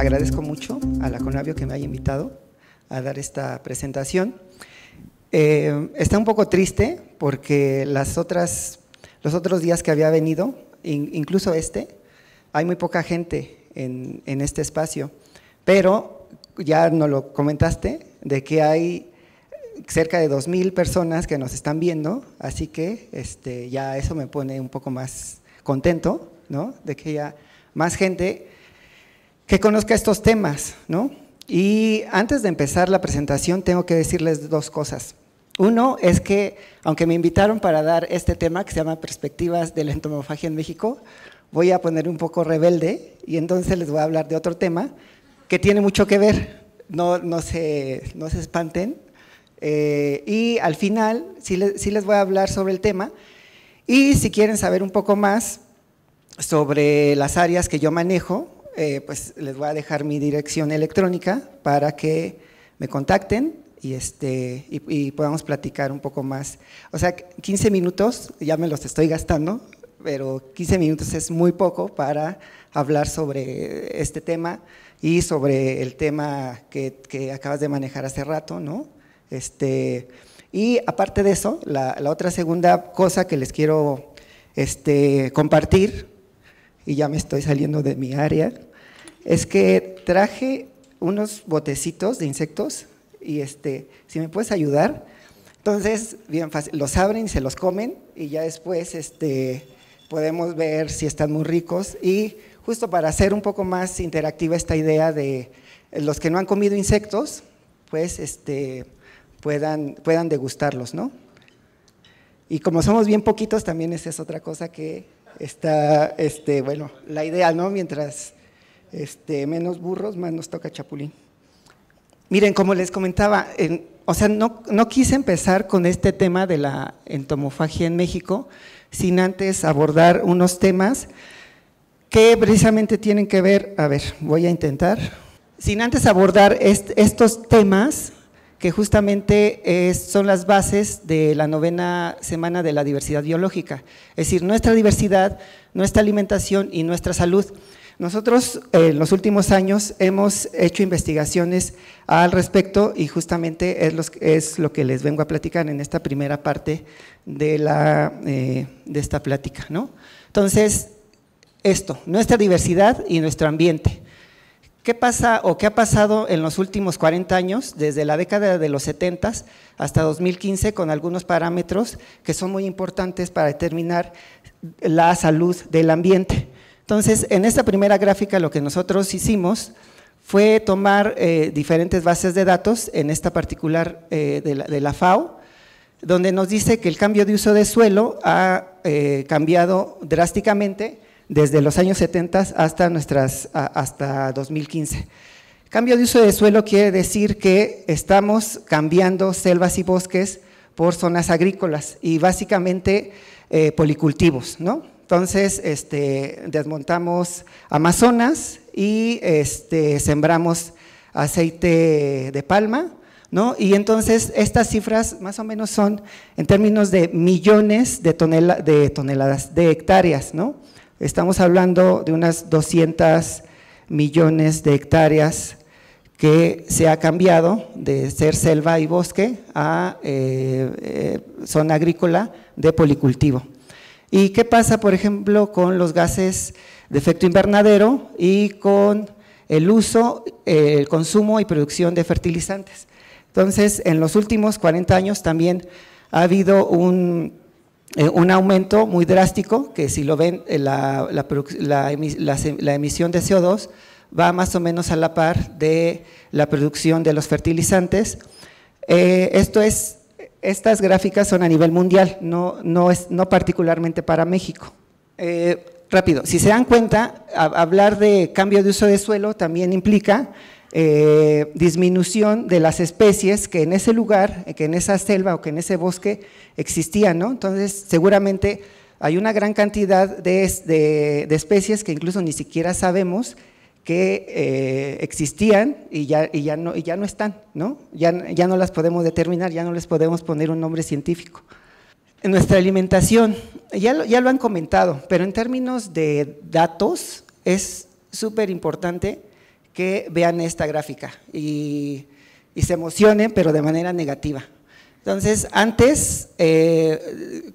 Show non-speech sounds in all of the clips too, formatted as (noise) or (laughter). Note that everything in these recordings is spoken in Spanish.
agradezco mucho a la Conavio que me haya invitado a dar esta presentación. Eh, está un poco triste porque las otras, los otros días que había venido, incluso este, hay muy poca gente en, en este espacio, pero ya nos lo comentaste, de que hay cerca de 2.000 personas que nos están viendo, así que este, ya eso me pone un poco más contento, ¿no? De que haya más gente que conozca estos temas, ¿no? Y antes de empezar la presentación tengo que decirles dos cosas. Uno es que, aunque me invitaron para dar este tema que se llama Perspectivas de la entomofagia en México, voy a poner un poco rebelde y entonces les voy a hablar de otro tema que tiene mucho que ver. No, no, se, no se espanten. Eh, y al final sí, les voy a hablar sobre el tema. Y si quieren saber un poco más sobre las áreas que yo manejo, eh, pues les voy a dejar mi dirección electrónica para que me contacten y, este, y, podamos platicar un poco más. O sea, 15 minutos, ya me los estoy gastando, pero 15 minutos es muy poco para hablar sobre este tema y sobre el tema que, que acabas de manejar hace rato, ¿no? Este, y aparte de eso, la, otra segunda cosa que les quiero este, compartir, y ya me estoy saliendo de mi área, es que traje unos botecitos de insectos y este, si me puedes ayudar, entonces, bien fácil, los abren y se los comen y ya después este, podemos ver si están muy ricos y justo para hacer un poco más interactiva esta idea de los que no han comido insectos, pues este, puedan, puedan degustarlos, ¿no? Y como somos bien poquitos, también esa es otra cosa que está, este, bueno, la idea, ¿no? Mientras este, menos burros, más nos toca chapulín. Miren, como les comentaba, o sea, no, no, quise empezar con este tema de la entomofagia en México sin antes abordar unos temas que precisamente tienen que ver, a ver, voy a intentar, sin antes abordar estos temas que justamente son las bases de la novena semana de la diversidad biológica, es decir, nuestra diversidad, nuestra alimentación y nuestra salud. Nosotros en los últimos años hemos hecho investigaciones al respecto y justamente es, lo que les vengo a platicar en esta primera parte de, la, eh, de esta plática. ¿no? Entonces, esto, nuestra diversidad y nuestro ambiente. ¿Qué pasa o qué ha pasado en los últimos 40 años, desde la década de los 70 hasta 2015, con algunos parámetros que son muy importantes para determinar la salud del ambiente? Entonces, en esta primera gráfica lo que nosotros hicimos fue tomar eh, diferentes bases de datos, en esta particular eh, de, la, FAO, donde nos dice que el cambio de uso de suelo ha eh, cambiado drásticamente desde los años 70 hasta, nuestras, hasta 2015. Cambio de uso de suelo quiere decir que estamos cambiando selvas y bosques por zonas agrícolas y básicamente eh, policultivos, ¿no? Entonces, este, desmontamos Amazonas y este, sembramos aceite de palma, ¿no? Y entonces estas cifras más o menos son en términos de millones de, de toneladas, de hectáreas, ¿no? Estamos hablando de unas 200 millones de hectáreas que se ha cambiado de ser selva y bosque a eh, eh, zona agrícola de policultivo. ¿Y qué pasa, por ejemplo, con los gases de efecto invernadero y con el uso, el consumo y producción de fertilizantes? Entonces, en los últimos 40 años también ha habido un eh, un aumento muy drástico, que si lo ven, eh, la, la, emisión de CO2 va más o menos a la par de la producción de los fertilizantes. Eh, esto es, estas gráficas son a nivel mundial, no, no, es, no particularmente para México. rápido, si se dan cuenta, hablar de cambio de uso de suelo también implica eh, disminución de las especies que en ese lugar, que en esa selva o que en ese bosque existían, ¿no? Entonces, seguramente hay una gran cantidad de, especies que incluso ni siquiera sabemos que eh, existían y ya, ya, no, ya no están, ¿no? Ya, ya no las podemos determinar, ya no les podemos poner un nombre científico. En nuestra alimentación, ya ya lo han comentado, pero en términos de datos es súper importante que vean esta gráfica y, se emocionen, pero de manera negativa. Entonces, antes, eh,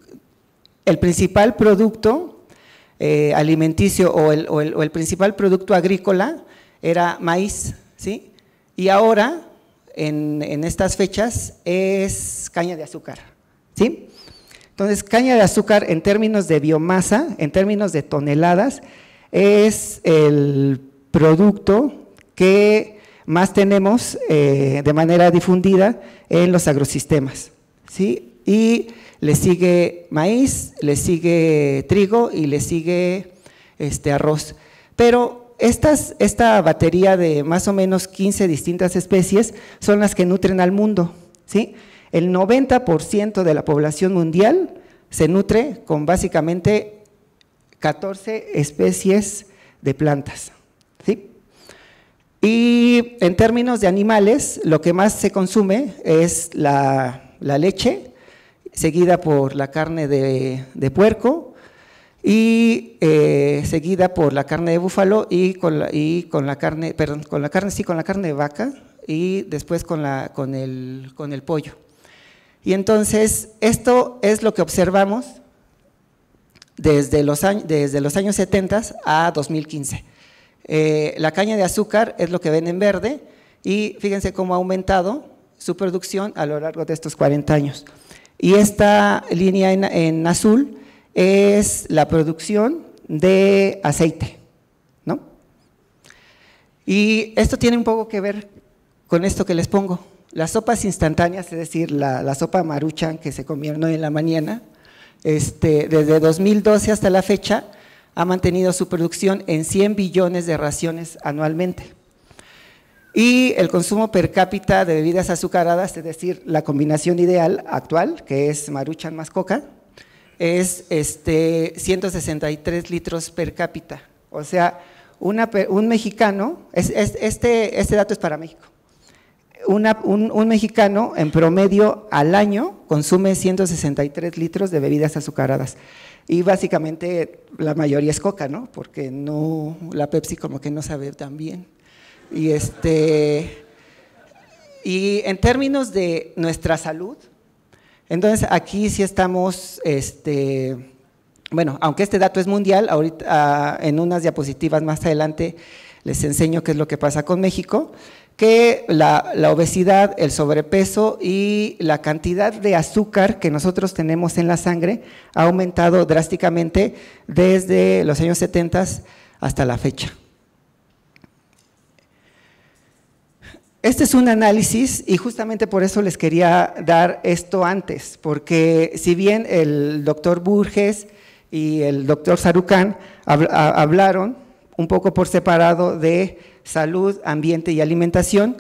el principal producto eh, alimenticio o el, principal producto agrícola era maíz, ¿sí? Y ahora, en, en estas fechas, es caña de azúcar, ¿sí? Entonces, caña de azúcar en términos de biomasa, en términos de toneladas, es el producto que más tenemos eh, de manera difundida en los agrosistemas. ¿sí? Y le sigue maíz, le sigue trigo y le sigue este, arroz. Pero estas, esta batería de más o menos 15 distintas especies son las que nutren al mundo. ¿sí? El 90% de la población mundial se nutre con básicamente 14 especies de plantas. ¿sí? Y en términos de animales, lo que más se consume es la, leche, seguida por la carne de, puerco y eh, seguida por la carne de búfalo y con la, y con la carne, perdón, con la carne, sí, con la carne de vaca y después con, la, con, el, con el pollo. Y entonces, esto es lo que observamos desde los, desde los años 70 a 2015. Eh, la caña de azúcar es lo que ven en verde y fíjense cómo ha aumentado su producción a lo largo de estos 40 años. Y esta línea en, azul es la producción de aceite, ¿no? Y esto tiene un poco que ver con esto que les pongo. Las sopas instantáneas, es decir, la, sopa maruchan que se comieron hoy en la mañana, este, desde 2012 hasta la fecha, ha mantenido su producción en 100 billones de raciones anualmente. Y el consumo per cápita de bebidas azucaradas, es decir, la combinación ideal actual, que es maruchan más coca, es este, 163 litros per cápita. O sea, un mexicano, este, este dato es para México, un, mexicano en promedio al año consume 163 litros de bebidas azucaradas. Y básicamente la mayoría es coca, ¿no? Porque no, la Pepsi como que no sabe tan bien. Y, este, y en términos de nuestra salud, entonces aquí sí estamos, este, bueno, aunque este dato es mundial, ahorita ah, en unas diapositivas más adelante les enseño qué es lo que pasa con México, que la, obesidad, el sobrepeso y la cantidad de azúcar que nosotros tenemos en la sangre ha aumentado drásticamente desde los años 70 hasta la fecha. Este es un análisis y justamente por eso les quería dar esto antes, porque si bien el doctor Burges y el doctor Sarucán hablaron un poco por separado de salud, ambiente y alimentación,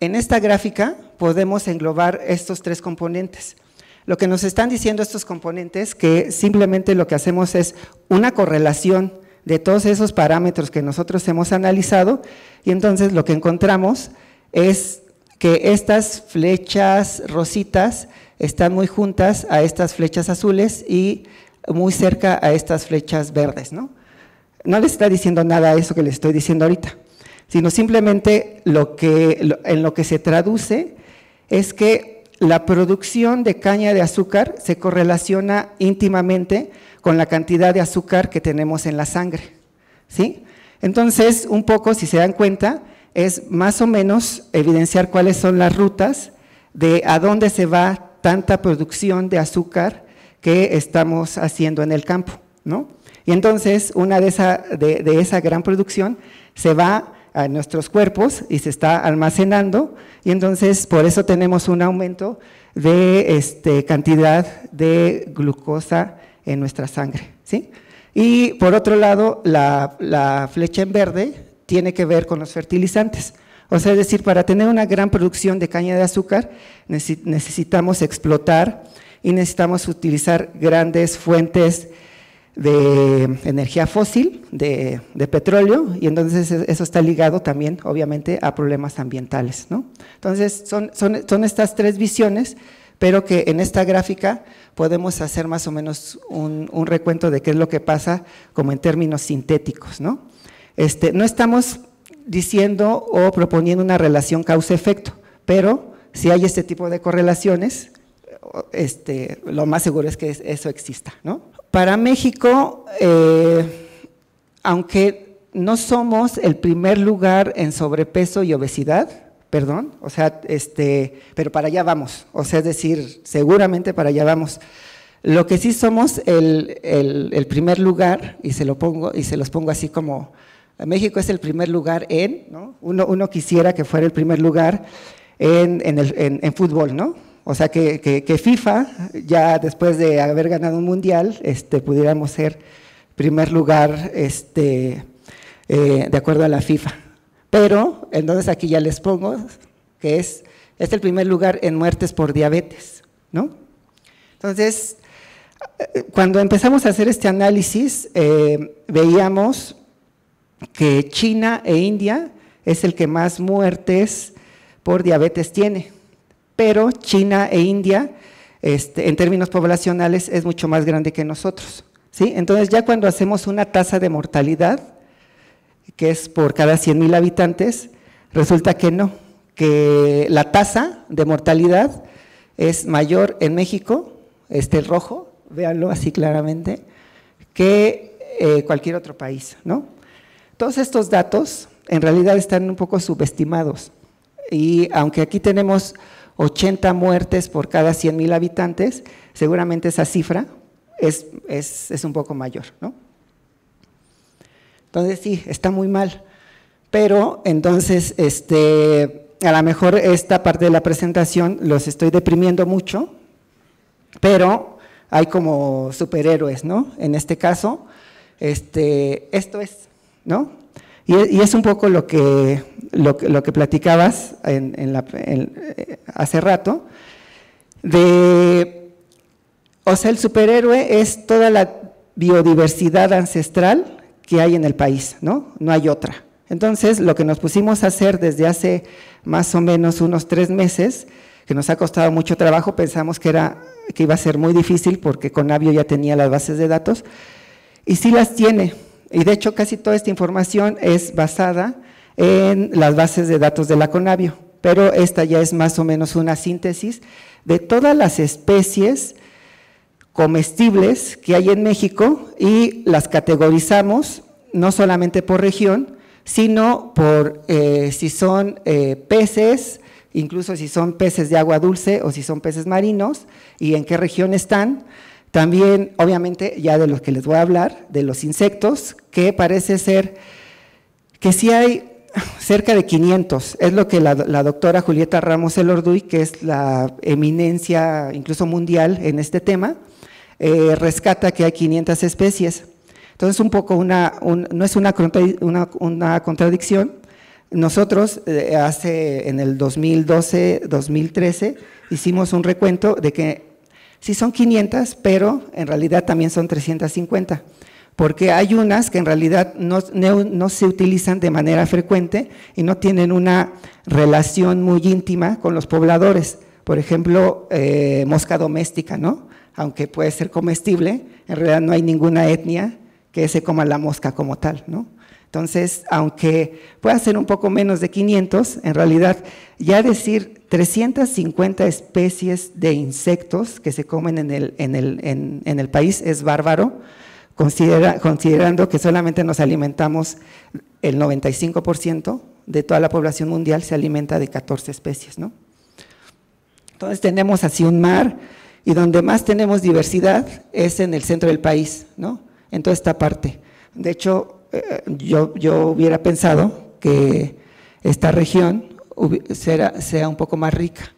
en esta gráfica podemos englobar estos tres componentes. Lo que nos están diciendo estos componentes, que simplemente lo que hacemos es una correlación de todos esos parámetros que nosotros hemos analizado y entonces lo que encontramos es que estas flechas rositas están muy juntas a estas flechas azules y muy cerca a estas flechas verdes. No, no les está diciendo nada a eso que les estoy diciendo ahorita sino simplemente lo que, en lo que se traduce es que la producción de caña de azúcar se correlaciona íntimamente con la cantidad de azúcar que tenemos en la sangre. ¿sí? Entonces, un poco, si se dan cuenta, es más o menos evidenciar cuáles son las rutas de a dónde se va tanta producción de azúcar que estamos haciendo en el campo. ¿no? Y entonces, una de esa, de, esa gran producción se va a nuestros cuerpos y se está almacenando y entonces por eso tenemos un aumento de este, cantidad de glucosa en nuestra sangre. ¿sí? Y por otro lado, la, flecha en verde tiene que ver con los fertilizantes. O sea, es decir, para tener una gran producción de caña de azúcar necesitamos explotar y necesitamos utilizar grandes fuentes de energía fósil, de, petróleo, y entonces eso está ligado también, obviamente, a problemas ambientales. ¿no? Entonces, son, son, son, estas tres visiones, pero que en esta gráfica podemos hacer más o menos un, un, recuento de qué es lo que pasa como en términos sintéticos. ¿no? Este, no estamos diciendo o proponiendo una relación causa-efecto, pero si hay este tipo de correlaciones, este, lo más seguro es que eso exista. ¿no? Para México, eh, aunque no somos el primer lugar en sobrepeso y obesidad, perdón, o sea, este, pero para allá vamos, o sea, es decir, seguramente para allá vamos. Lo que sí somos el, el, primer lugar, y se, lo pongo, y se los pongo así como, México es el primer lugar en, ¿no? uno, quisiera que fuera el primer lugar en, en, el, en fútbol, ¿no? O sea, que, que, FIFA, ya después de haber ganado un mundial, este, pudiéramos ser primer lugar este, eh, de acuerdo a la FIFA. Pero, entonces aquí ya les pongo que es, el primer lugar en muertes por diabetes, ¿no? Entonces, cuando empezamos a hacer este análisis, eh, veíamos que China e India es el que más muertes por diabetes tiene, pero China e India, este, en términos poblacionales, es mucho más grande que nosotros. ¿sí? Entonces, ya cuando hacemos una tasa de mortalidad, que es por cada 100 mil habitantes, resulta que no, que la tasa de mortalidad es mayor en México, este rojo, véanlo así claramente, que eh, cualquier otro país, ¿no? Todos estos datos en realidad están un poco subestimados y aunque aquí tenemos 80 muertes por cada 100 mil habitantes, seguramente esa cifra es, es, es un poco mayor, ¿no? Entonces sí, está muy mal. Pero entonces, este, a lo mejor esta parte de la presentación los estoy deprimiendo mucho, pero hay como superhéroes, ¿no? En este caso, este, esto es, ¿no? Y, es un poco lo que, lo, que platicabas en, la, eh, hace rato, de, o sea, el superhéroe es toda la biodiversidad ancestral que hay en el país, ¿no? No hay otra. Entonces, lo que nos pusimos a hacer desde hace más o menos unos tres meses, que nos ha costado mucho trabajo, pensamos que, era, que iba a ser muy difícil porque Conavio ya tenía las bases de datos, y sí las tiene. Y de hecho, casi toda esta información es basada en las bases de datos de la Conavio, pero esta ya es más o menos una síntesis de todas las especies comestibles que hay en México y las categorizamos no solamente por región, sino por eh, si son eh, peces, incluso si son peces de agua dulce o si son peces marinos y en qué región están. También, obviamente, ya de los que les voy a hablar, de los insectos, que parece ser que sí hay (laughs) cerca de 500. Es lo que la, doctora Julieta Ramos Elorduy, que es la eminencia incluso mundial en este tema, eh, rescata que hay 500 especies. Entonces, un poco una, no es una, contradicción. Nosotros eh, hace en el 2012-2013 hicimos un recuento de que sí son 500, pero en realidad también son 350, porque hay unas que en realidad no, se utilizan de manera frecuente y no tienen una relación muy íntima con los pobladores. Por ejemplo, eh, mosca doméstica, ¿no? aunque puede ser comestible, en realidad no hay ninguna etnia que se coma la mosca como tal, ¿no? Entonces, aunque pueda ser un poco menos de 500, en realidad ya decir 350 especies de insectos que se comen en el, país es bárbaro, considerando que solamente nos alimentamos el 95% de toda la población mundial se alimenta de 14 especies, ¿no? Entonces tenemos así un mar, y donde más tenemos diversidad es en el centro del país, ¿no? En toda esta parte. De hecho, eh, yo, yo hubiera pensado que esta región sea, sea un poco más rica,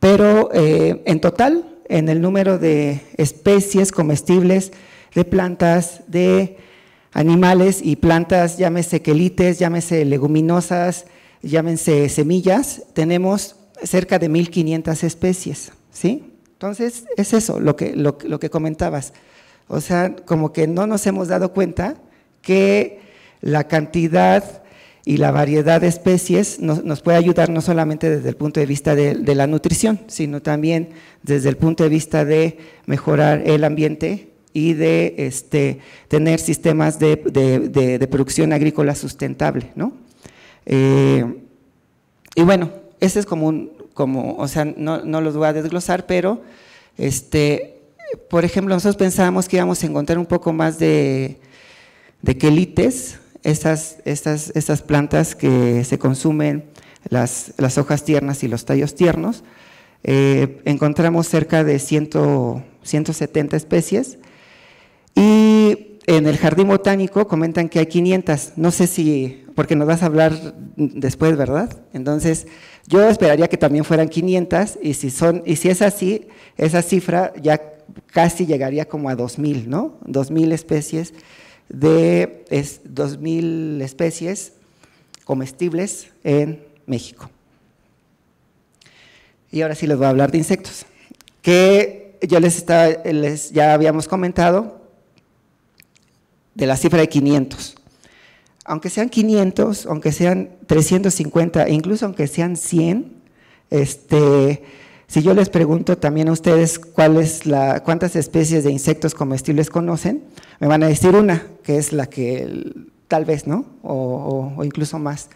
pero eh, en total, en el número de especies comestibles, de plantas, de animales y plantas, llámese quelites, llámese leguminosas, llámense semillas, tenemos cerca de 1.500 especies, ¿sí? Entonces, es eso lo que, lo, que comentabas. O sea, como que no nos hemos dado cuenta que la cantidad y la variedad de especies nos, puede ayudar no solamente desde el punto de vista de, la nutrición, sino también desde el punto de vista de mejorar el ambiente y de este, tener sistemas de, de, producción agrícola sustentable. ¿no? Eh, y bueno, ese es como un, como, o sea, no, no los voy a desglosar, pero este, por ejemplo, nosotros pensábamos que íbamos a encontrar un poco más de, de quelites, estas, estas, estas plantas que se consumen, las, las hojas tiernas y los tallos tiernos. Eh, encontramos cerca de 100, 170 especies y en el jardín botánico comentan que hay 500, no sé si, porque nos vas a hablar después, ¿verdad? Entonces, yo esperaría que también fueran 500 y si, son, y si es así, esa cifra ya casi llegaría como a 2000, ¿no? 2000 especies de 2000 especies comestibles en México. Y ahora sí les voy a hablar de insectos, que yo les, estaba, les ya habíamos comentado de la cifra de 500. Aunque sean 500, aunque sean 350, e incluso aunque sean 100, este, si yo les pregunto también a ustedes cuántas especies de insectos comestibles conocen, me van a decir una, que es la que tal vez, ¿no? O, incluso más.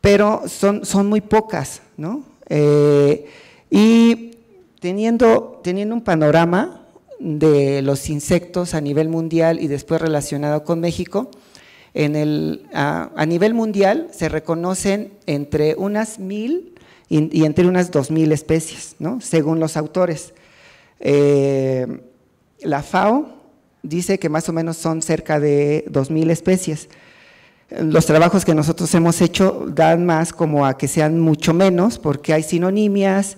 Pero son, son muy pocas, ¿no? Eh, y teniendo, teniendo un panorama de los insectos a nivel mundial y después relacionado con México, el, a, nivel mundial se reconocen entre unas mil y, entre unas dos mil especies, ¿no? según los autores. Eh, la FAO dice que más o menos son cerca de dos mil especies. Los trabajos que nosotros hemos hecho dan más como a que sean mucho menos, porque hay sinonimias,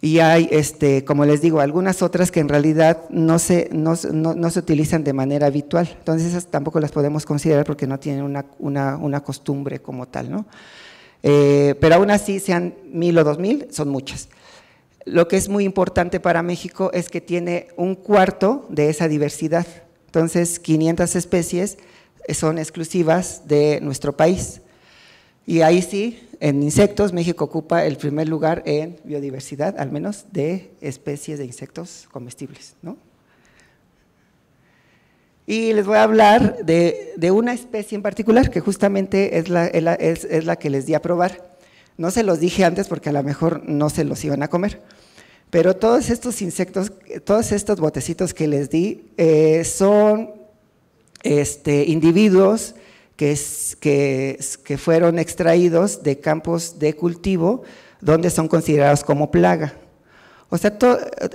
y hay, este, como les digo, algunas otras que en realidad no se, no, se utilizan de manera habitual. Entonces esas tampoco las podemos considerar porque no tienen una, una, costumbre como tal. ¿no? Eh, pero aún así, sean mil o dos mil, son muchas. Lo que es muy importante para México es que tiene un cuarto de esa diversidad. Entonces, 500 especies son exclusivas de nuestro país. Y ahí sí, en insectos, México ocupa el primer lugar en biodiversidad, al menos de especies de insectos comestibles. ¿no? Y les voy a hablar de, una especie en particular, que justamente es la, es, la, que les di a probar. No se los dije antes porque a lo mejor no se los iban a comer. Pero todos estos insectos, todos estos botecitos que les di, eh, son este, individuos que, que, que fueron extraídos de campos de cultivo donde son considerados como plaga. O sea,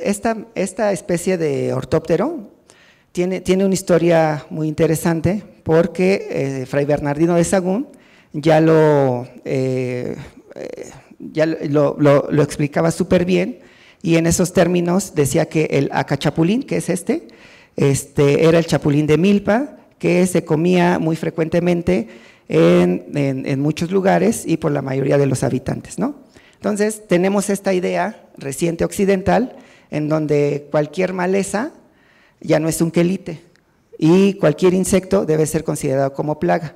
esta, esta, especie de ortóptero tiene, tiene, una historia muy interesante porque eh, Fray Bernardino de Sagún ya lo, eh, eh, ya lo, lo, explicaba súper bien y en esos términos decía que el acachapulín, que es este, este era el chapulín de milpa, que se comía muy frecuentemente en, muchos lugares y por la mayoría de los habitantes. ¿no? Entonces, tenemos esta idea reciente occidental en donde cualquier maleza ya no es un quelite y cualquier insecto debe ser considerado como plaga.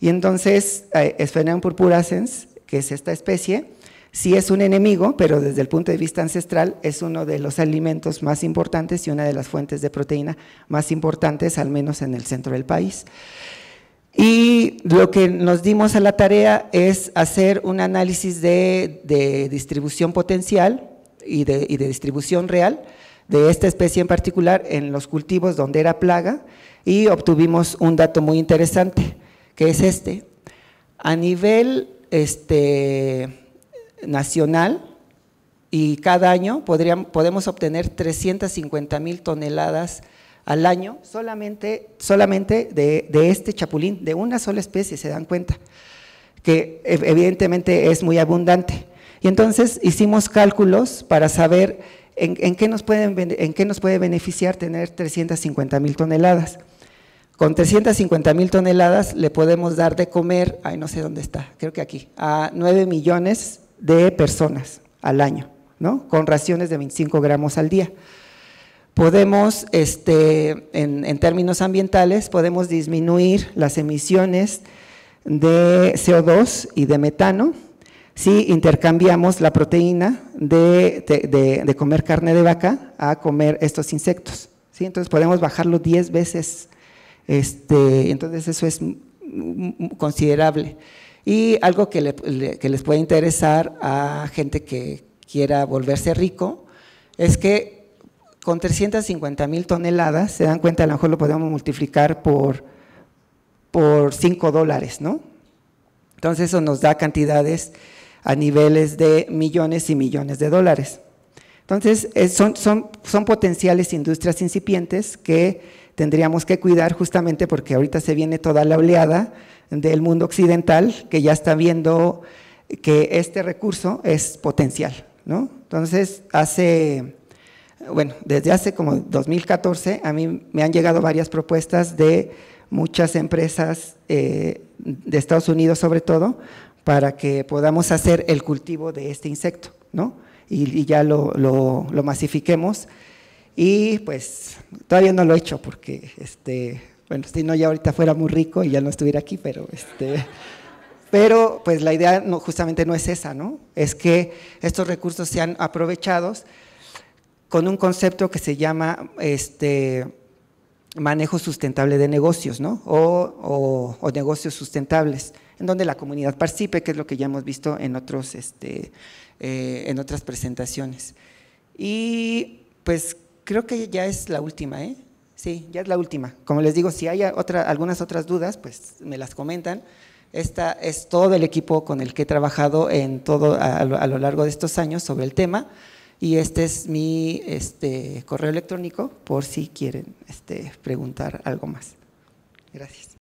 Y entonces, eh, Sphaeneum purpurascens, que es esta especie, sí es un enemigo, pero desde el punto de vista ancestral es uno de los alimentos más importantes y una de las fuentes de proteína más importantes, al menos en el centro del país. Y lo que nos dimos a la tarea es hacer un análisis de, distribución potencial y de, y de, distribución real de esta especie en particular en los cultivos donde era plaga y obtuvimos un dato muy interesante, que es este. A nivel este, nacional y cada año podemos obtener 350 mil toneladas al año solamente, solamente de, este chapulín, de una sola especie, se dan cuenta, que evidentemente es muy abundante. Y entonces hicimos cálculos para saber en, qué, nos en puede beneficiar tener 350 mil toneladas. Con 350 mil toneladas le podemos dar de comer, ay no sé dónde está, creo que aquí, a 9 millones de personas al año, ¿no? con raciones de 25 gramos al día. Podemos, este, en, términos ambientales, podemos disminuir las emisiones de CO2 y de metano si intercambiamos la proteína de, comer carne de vaca a comer estos insectos. ¿sí? Entonces podemos bajarlo 10 veces, este, entonces eso es considerable. Y algo que, les puede interesar a gente que quiera volverse rico es que con 350 mil toneladas, se dan cuenta, a lo mejor lo podemos multiplicar por, por 5 dólares, ¿no? Entonces eso nos da cantidades a niveles de millones y millones de dólares. Entonces son, son, son potenciales industrias incipientes que tendríamos que cuidar justamente porque ahorita se viene toda la oleada del mundo occidental que ya está viendo que este recurso es potencial, ¿no? Entonces, hace, bueno, desde hace como 2014 a mí me han llegado varias propuestas de muchas empresas eh, de Estados Unidos sobre todo para que podamos hacer el cultivo de este insecto, ¿no? Y, ya lo, lo, masifiquemos y pues todavía no lo he hecho porque, este, bueno, si no ya ahorita fuera muy rico y ya no estuviera aquí, pero, este, pero pues la idea no, justamente no es esa, ¿no? Es que estos recursos sean aprovechados con un concepto que se llama este, manejo sustentable de negocios, ¿no? O, o, negocios sustentables, en donde la comunidad participe, que es lo que ya hemos visto en, otros, este, eh, en otras presentaciones. Y pues creo que ya es la última, ¿eh? Sí, ya es la última. Como les digo, si hay otra, algunas otras dudas, pues me las comentan. Esta es todo el equipo con el que he trabajado en todo a, lo largo de estos años sobre el tema y este es mi este, correo electrónico por si quieren este, preguntar algo más. Gracias.